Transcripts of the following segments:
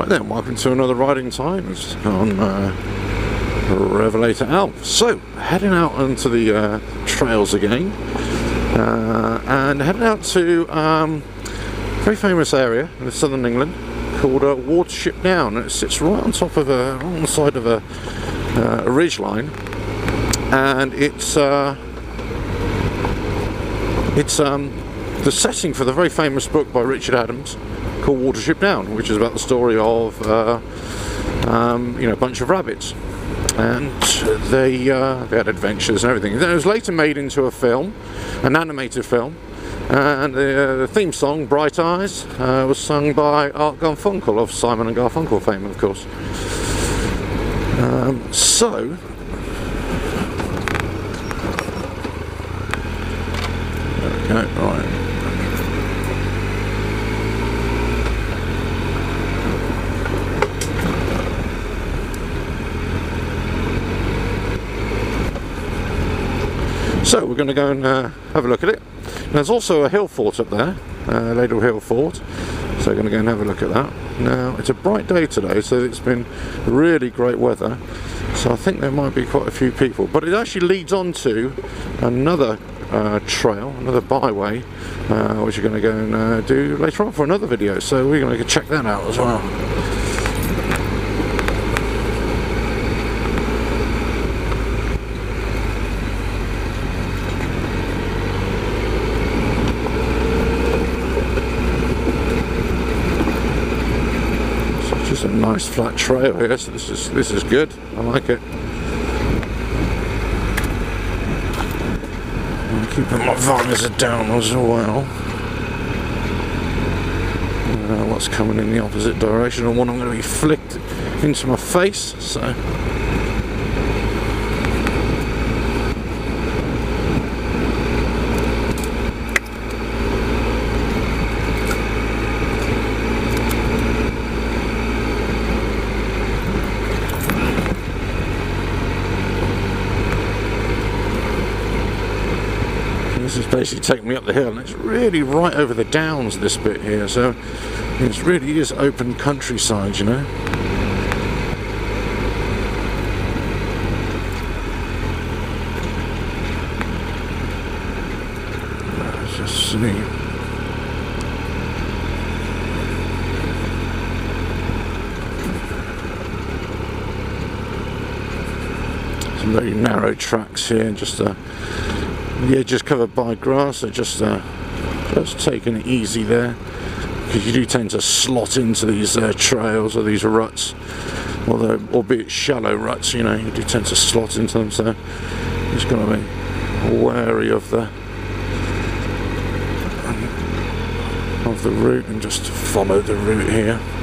Right then, welcome to another Riding Times on uh, Revelator Alf. So, heading out onto the uh, trails again, uh, and heading out to um, a very famous area in southern England called uh, Watership Down. It sits right on top of a, on the side of a, uh, a ridge line, and it's uh, it's um, the setting for the very famous book by Richard Adams called Watership Down, which is about the story of uh, um, you know a bunch of rabbits, and they uh, they had adventures and everything. It was later made into a film, an animated film, and the, uh, the theme song "Bright Eyes" uh, was sung by Art Garfunkel of Simon and Garfunkel fame, of course. Um, so. Go, right. So we're going to go and uh, have a look at it. There's also a hill fort up there, uh, Ladle Hill Fort. So we're going to go and have a look at that. Now it's a bright day today, so it's been really great weather. So I think there might be quite a few people, but it actually leads on to another uh, trail, another byway, uh, which we're going to go and uh, do later on for another video. So we're going to go check that out as well. just a nice flat trail here, so this is this is good. I like it. I'm keeping my visor down as well. Uh, what's coming in the opposite direction and one I'm going to be flicked into my face, so Basically taking me up the hill, and it's really right over the downs. This bit here, so it really is open countryside, you know. Let's just see. Some very narrow tracks here, and just uh, the edge is covered by grass, so just uh, just taking it easy there because you do tend to slot into these uh, trails or these ruts, although albeit shallow ruts, you know, you do tend to slot into them. So just got to be wary of the of the route and just follow the route here.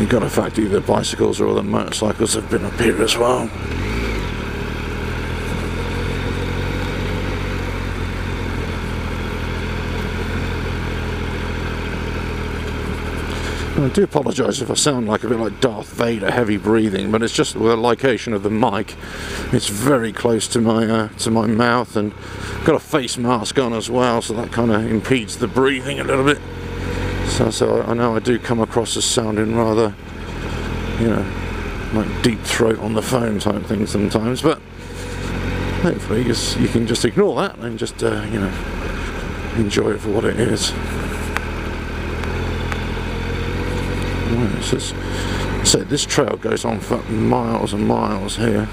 You've got to factor either bicycles or other motorcycles have been up here as well. I do apologise if I sound like a bit like Darth Vader, heavy breathing, but it's just the location of the mic. It's very close to my uh, to my mouth, and got a face mask on as well, so that kind of impedes the breathing a little bit. So, I know I do come across as sounding rather, you know, like deep throat on the phone type thing sometimes, but hopefully you, you can just ignore that and just, uh, you know, enjoy it for what it is. Right, so, so this trail goes on for miles and miles here.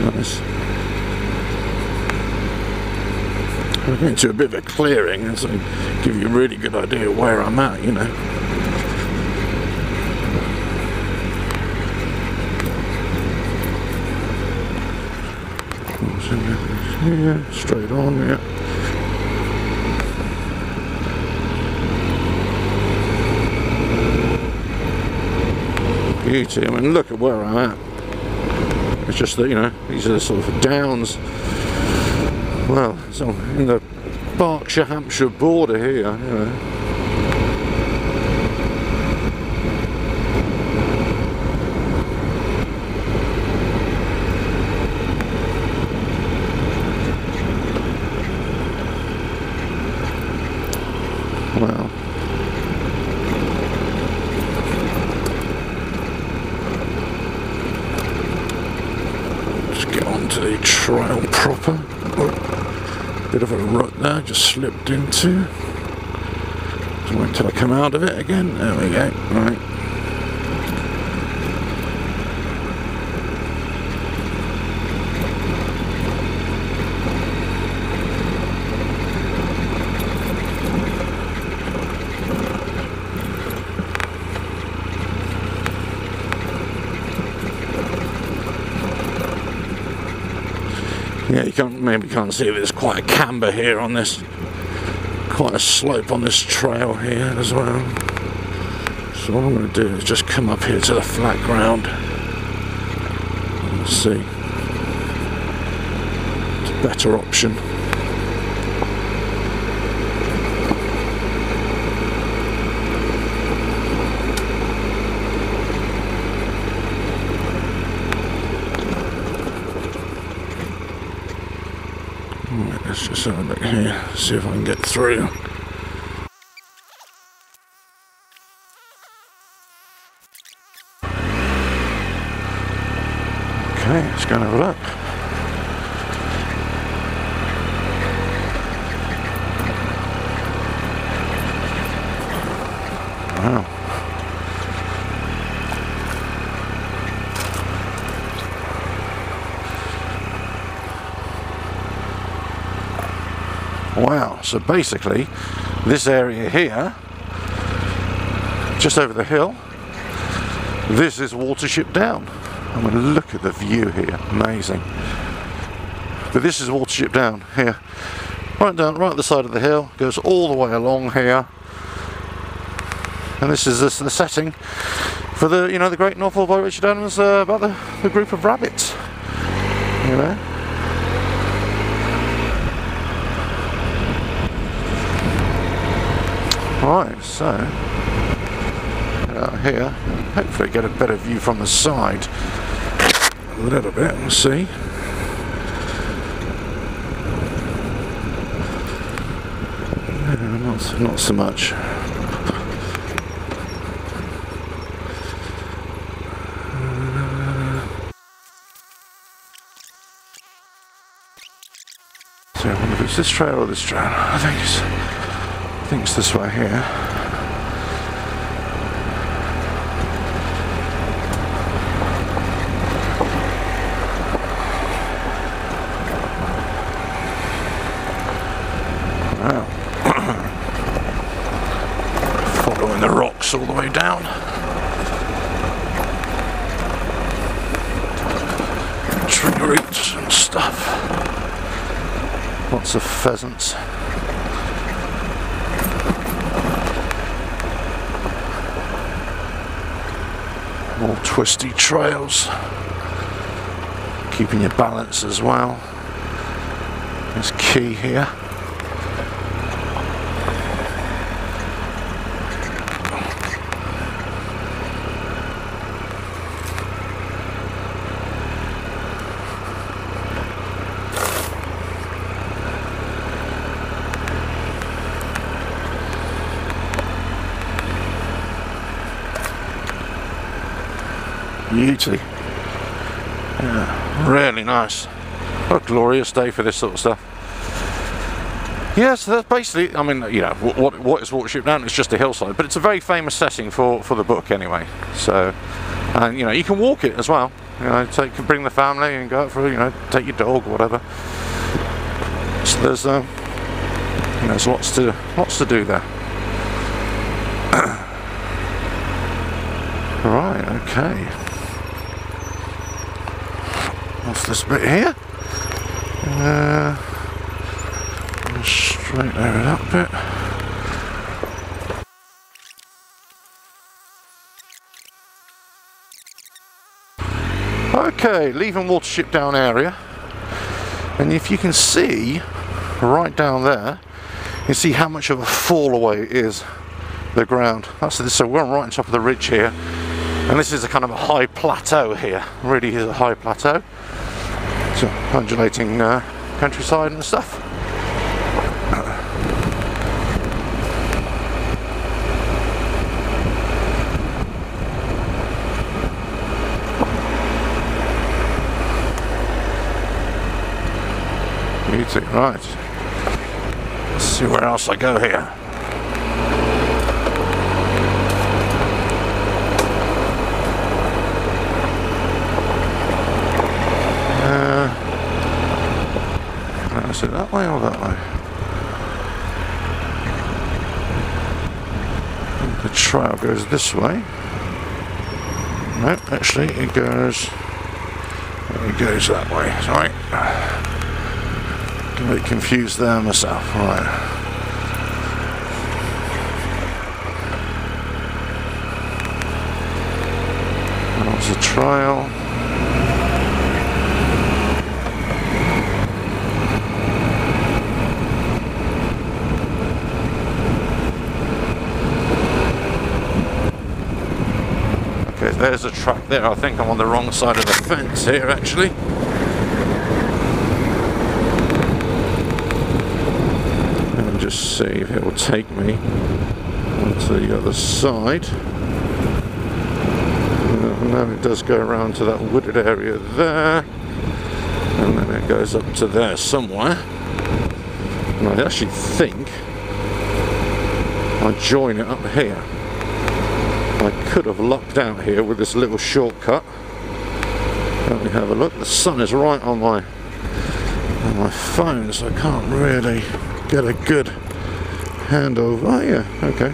Nice. We're going to a bit of a clearing, and so give you a really good idea where I'm at, you know. Yeah, straight on, yeah. beauty. I mean, look at where I'm at. It's just that, you know, these are the sort of downs. Well, so in the Berkshire Hampshire border here, you. Well, just get onto the trail proper. Oh, bit of a rut there, just slipped into. Just wait till I come out of it again. There we go. Right. Yeah, you can't maybe can't see, there's quite a camber here on this, quite a slope on this trail here as well. So what I'm going to do is just come up here to the flat ground. Let's see. It's a better option. A look here, see if I can get through. Okay, let's go and have a look. Wow. Wow, so basically, this area here, just over the hill, this is Watership Down. I mean, look at the view here, amazing. But this is Watership Down here, right down, right at the side of the hill, goes all the way along here. And this is the, the setting for the, you know, the great novel by Richard Adams uh, about the, the group of rabbits. You know? Right, so out here, hopefully get a better view from the side a little bit, we'll see. No, not, not so much. So I wonder if it's this trail or this trail. I think it's I think it's this way here. Wow. Following the rocks all the way down. Tree roots and stuff. Lots of pheasants. More twisty trails. Keeping your balance as well is key here. Beauty. Yeah, really nice. What a glorious day for this sort of stuff. Yeah, so that's basically, I mean, you know, what, what is Watership Down? It's just a hillside, but it's a very famous setting for, for the book anyway. So, and you know, you can walk it as well. You know, take, bring the family and go out for, you know, take your dog or whatever. So there's, um, you know, there's lots to, lots to do there. right, okay. Off this bit here. Uh, straight over that bit. Okay, leaving Watership Down area. And if you can see right down there, you see how much of a fall away is the ground. That's this. So we're right on top of the ridge here, and this is a kind of a high plateau here. Really is a high plateau. So undulating uh, countryside and stuff. Beauty, right. Let's see where else I go here. Is it that way or that way? The trail goes this way. No, actually it goes it goes that way. Sorry. Get a bit confused there myself. Right. There's a trail. There's a truck there. I think I'm on the wrong side of the fence here actually. And just see if it will take me onto the other side. Uh, and then it does go around to that wooded area there. And then it goes up to there somewhere. And I actually think I join it up here. I could have lucked out here with this little shortcut. Let me have a look. The sun is right on my on my phone, so I can't really get a good handle. Oh yeah, okay.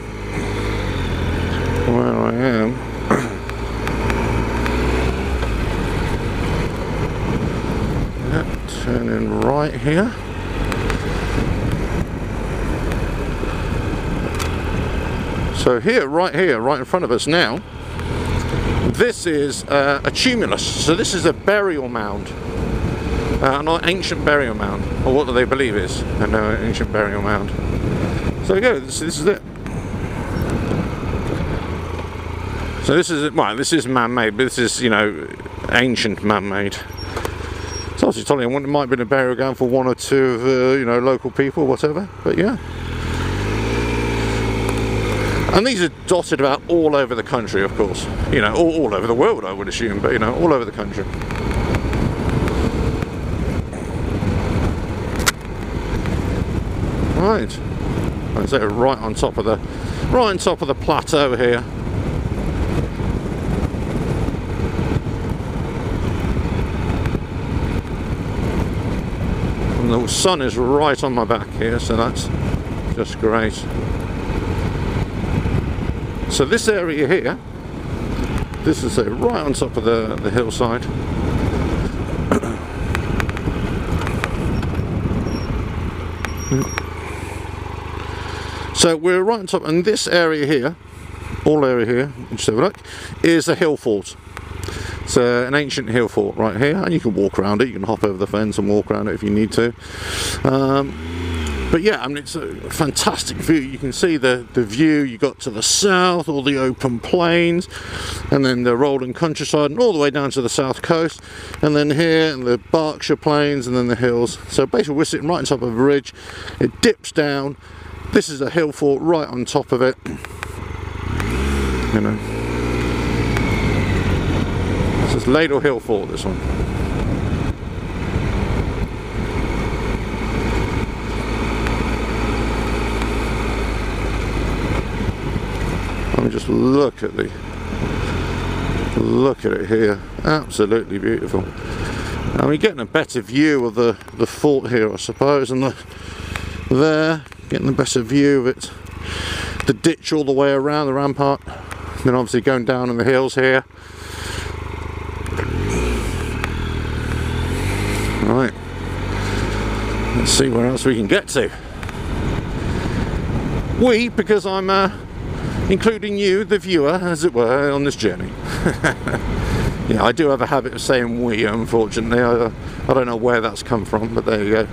Where I am. yep, turning right here. So here, right here, right in front of us now, this is uh, a tumulus. So this is a burial mound. Uh, an ancient burial mound, or what do they believe is an uh, ancient burial mound. So there go, this, this is it. So this is, well, this is man-made, but this is, you know, ancient man-made. So I was telling you, it might have been a burial ground for one or two of, you know, local people, whatever, but yeah. And these are dotted about all over the country, of course. You know, all, all over the world, I would assume, but you know, all over the country. Right. I say right on top of the right on top of the plateau here. And the sun is right on my back here, so that's just great. So this area here, this is uh, right on top of the, the hillside. so we're right on top, and this area here, all area here, just have a look, is a hill fort. It's uh, an ancient hill fort right here, and you can walk around it. You can hop over the fence and walk around it if you need to. Um, but yeah, I mean, it's a fantastic view. You can see the, the view you got to the south, all the open plains, and then the rolling countryside, and all the way down to the south coast, and then here, and the Berkshire plains, and then the hills. So basically, we're sitting right on top of a ridge. It dips down. This is a hill fort right on top of it. You know. This is Ladle Hill Fort, this one. Look at the look at it here. Absolutely beautiful. I mean getting a better view of the the fort here I suppose and the there getting a better view of it. The ditch all the way around the rampart. Then obviously going down in the hills here. Right. Let's see where else we can get to. We because I'm uh, including you, the viewer, as it were, on this journey. Yeah, I do have a habit of saying we, unfortunately. I, I don't know where that's come from, but there you go.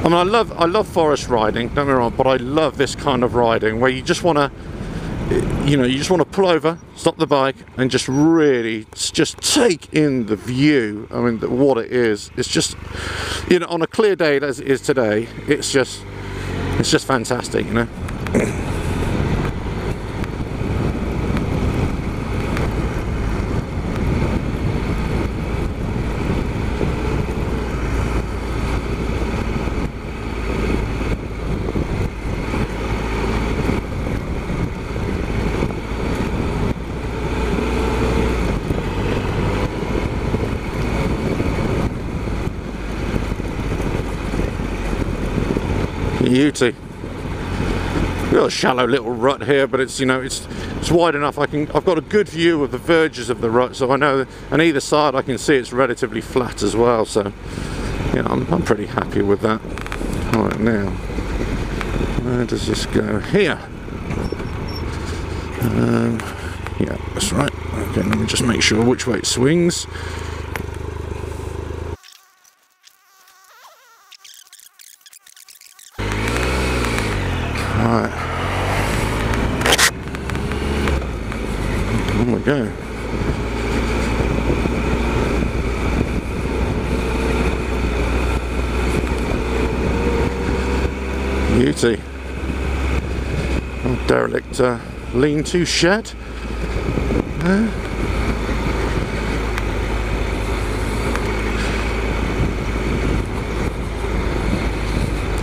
I mean, I love I love forest riding. Don't get me wrong, but I love this kind of riding where you just want to, you know, you just want to pull over, stop the bike, and just really just take in the view. I mean, what it is. It's just, you know, on a clear day as it is today, it's just, it's just fantastic. You know. Beauty. A shallow little rut here, but it's you know it's it's wide enough. I can I've got a good view of the verges of the rut, so I know on either side I can see it's relatively flat as well. So yeah, I'm I'm pretty happy with that. All right now, where does this go? Here. Um, yeah, that's right. Okay, let me just make sure which way it swings. go. Beauty. Oh, derelict uh, shed. Uh,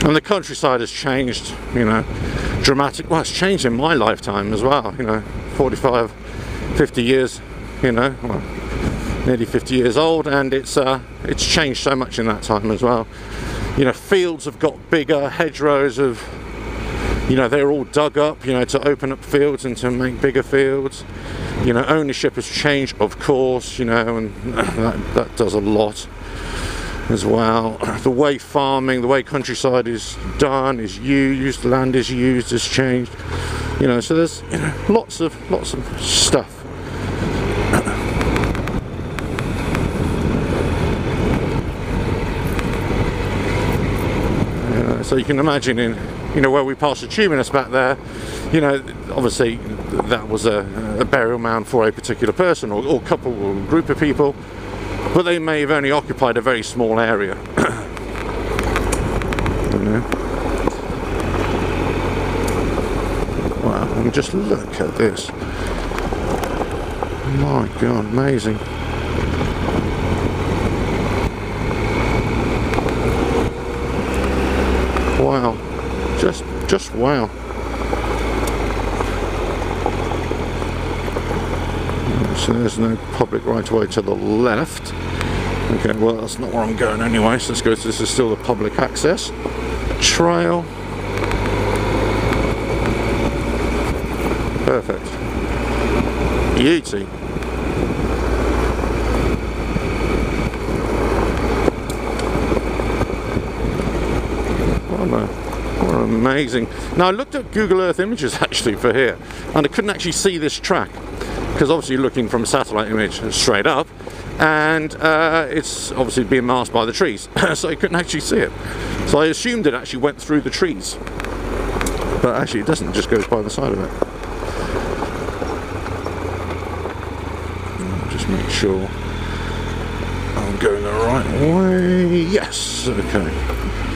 and the countryside has changed, you know, dramatic. Well, it's changed in my lifetime as well. You know, 45 50 years, you know, well, nearly 50 years old, and it's uh, it's changed so much in that time as well. You know, fields have got bigger, hedgerows have, you know, they're all dug up, you know, to open up fields and to make bigger fields. You know, ownership has changed, of course, you know, and that, that does a lot as well. The way farming, the way countryside is done, is used, land is used, has changed. You know, so there's you know, lots of lots of stuff So you can imagine in, you know, where we passed the Tumulus back there, you know, obviously that was a, a burial mound for a particular person or, or couple or group of people, but they may have only occupied a very small area. Wow, and just look at this. My God, amazing. Wow. Just, just wow. So there's no public right away to the left. Okay, well that's not where I'm going anyway, so let's go this is still the public access. Trail. Perfect. Beauty. Amazing. Now I looked at Google Earth images actually for here and I couldn't actually see this track because obviously looking from a satellite image straight up and uh, it's obviously being masked by the trees so I couldn't actually see it. So I assumed it actually went through the trees but actually it doesn't, it just goes by the side of it. Just make sure I'm going the right way. Yes, okay.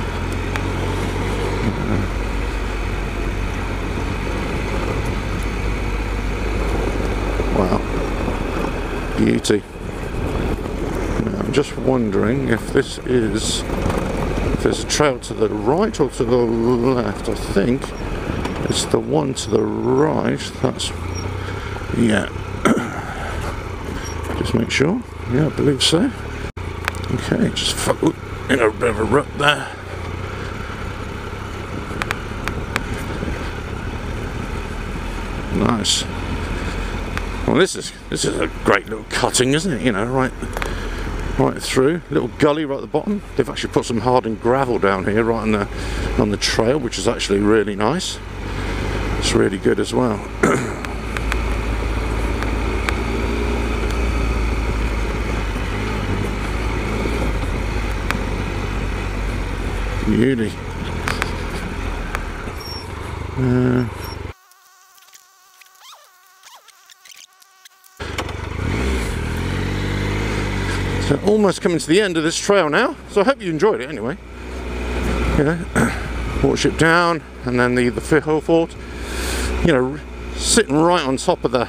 Beauty. Now, I'm just wondering if this is if there's a trail to the right or to the left. I think it's the one to the right. That's yeah. just make sure. Yeah, I believe so. Okay, just in a bit of a rut there. Nice. Well, this is this is a great little cutting, isn't it? You know, right, right through. Little gully right at the bottom. They've actually put some hardened gravel down here, right on the on the trail, which is actually really nice. It's really good as well. Beauty. Uh, so almost coming to the end of this trail now. So I hope you enjoyed it anyway. You know, watership down, and then the the Hill Fort. You know, sitting right on top of the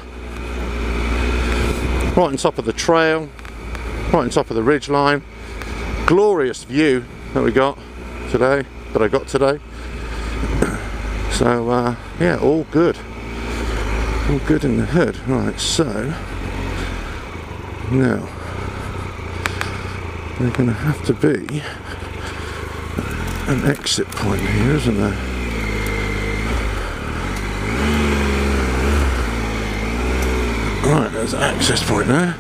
right on top of the trail, right on top of the ridge line. Glorious view that we got today, that I got today. So uh, yeah, all good. All good in the hood. Right, so now there's going to have to be an exit point here, isn't there? Right, there's an access point there.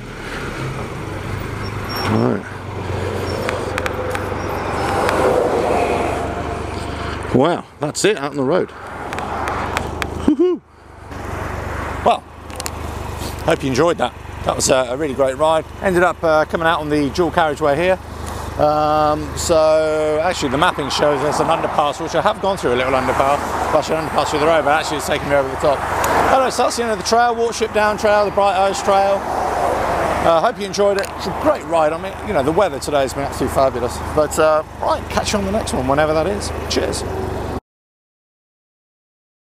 Right. Wow, that's it out on the road. Well, hope you enjoyed that. That was a, a really great ride. Ended up uh, coming out on the dual carriageway here. Um, so actually the mapping shows there's an underpass which I have gone through a little underpass, plus an underpass through the road, but actually it's taken me over the top. Hello, so that's the end of the trail, Watership Down Trail, the Bright Eyes Trail. I uh, hope you enjoyed it. It's a great ride. I mean, you know, the weather today has been absolutely fabulous. But uh, right, catch you on the next one, whenever that is. Cheers.